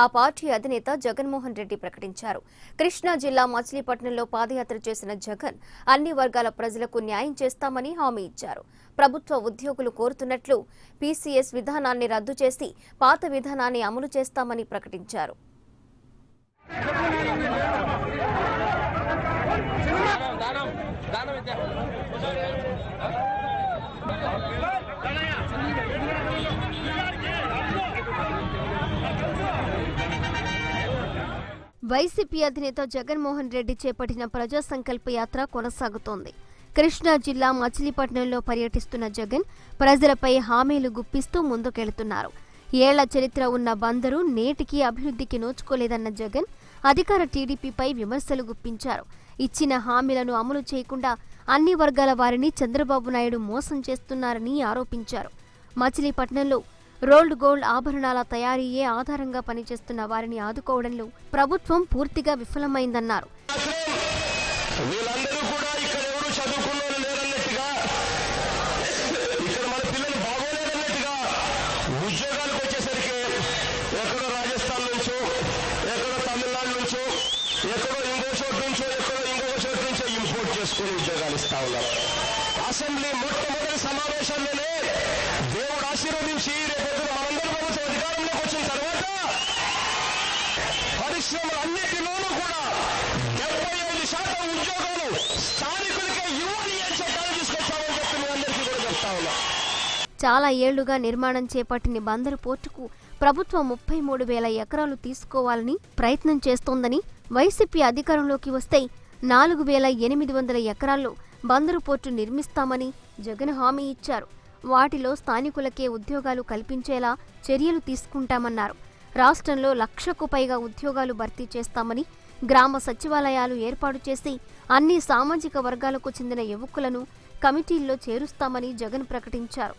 ఆ పార్టీ అధినేత జగన్మోహన్ రెడ్డి ప్రకటించారు. కృష్ణా జిల్లా మచిలీపట్నంలో పాదయాత్ర చేసిన జగన్ అన్ని వర్గాల ప్రజలకు న్యాయం చేస్తామని హామీ ఇచ్చారు. ప్రభుత్వ ఉద్యోగులు కోరుతున్నట్లు పీసీఎస్ విధానాన్ని రద్దు చేసి పాత విధానాన్ని అమలు చేస్తామని ప్రకటించారు. దానం వైసీపీ అధినేత జగన్మోహన్ రెడ్డి చేపట్టిన ప్రజా సంకల్ప యాత్ర కొనసాగుతోంది. కృష్ణా జిల్లా మచిలీపట్నంలో పర్యటిస్తున్న జగన్ ప్రజలపై హామీలు గుప్పిస్తూ ముందుకెళ్తున్నారు. ఏళ్ళ చరిత్ర ఉన్న బందరు నేటికి అభివృద్ధికి నోచుకోలేదన్న జగన్ అధికార టీడీపీపై విమర్శలు గుప్పించారు. ఇచ్చిన హామీలను అమలు చేయకుండా అన్ని వర్గాల వారిని చంద్రబాబు నాయుడు మోసం చేస్తున్నారని ఆరోపించారు. మచిలీపట్నంలో రోల్డ్ గోల్డ్ ఆభరణాల తయారీయే ఆధారంగా పనిచేస్తున్న వారిని ఆదుకోవడంలో ప్రభుత్వం పూర్తిగా విఫలమైందన్నారు. వచ్చేసరికి రాజస్థాన్ ఇంకో చేసుకుని ఉద్యోగాలు ఇస్తా ఉన్నారు. అసెంబ్లీ మొట్టమొదటి సమావేశంలోనే దేవుడు ఆశీర్వదించి పరిశ్రమలన్నిటిలోనూ కూడా డెబ్బై ఐదు శాతం ఉద్యోగాలు స్థానికులకే ఇవ్వాలి అని చట్టాలు తీసుకొచ్చామని చెప్పి మీ అందరికీ కూడా చెప్తా ఉన్నా. చాలా ఏళ్ళుగా నిర్మాణం చేపట్టిన బందరు పోర్టుకు ప్రభుత్వం ముప్పై మూడు వేల ఎకరాలు తీసుకోవాలని ప్రయత్నం చేస్తోందని వైసీపీ అధికారంలోకి వస్తే నాలుగు వేల ఎనిమిది వందల ఎకరాల్లో బందరు పోర్టు నిర్మిస్తామని జగన్ హామీ ఇచ్చారు. వాటిలో స్థానికులకే ఉద్యోగాలు కల్పించేలా చర్యలు తీసుకుంటామన్నారు. రాష్ట్రంలో లక్షకు పైగా ఉద్యోగాలు భర్తీ చేస్తామని గ్రామ సచివాలయాలు ఏర్పాటు చేసి అన్ని సామాజిక వర్గాలకు చెందిన యువకులను కమిటీల్లో చేరుస్తామని జగన్ ప్రకటించారు.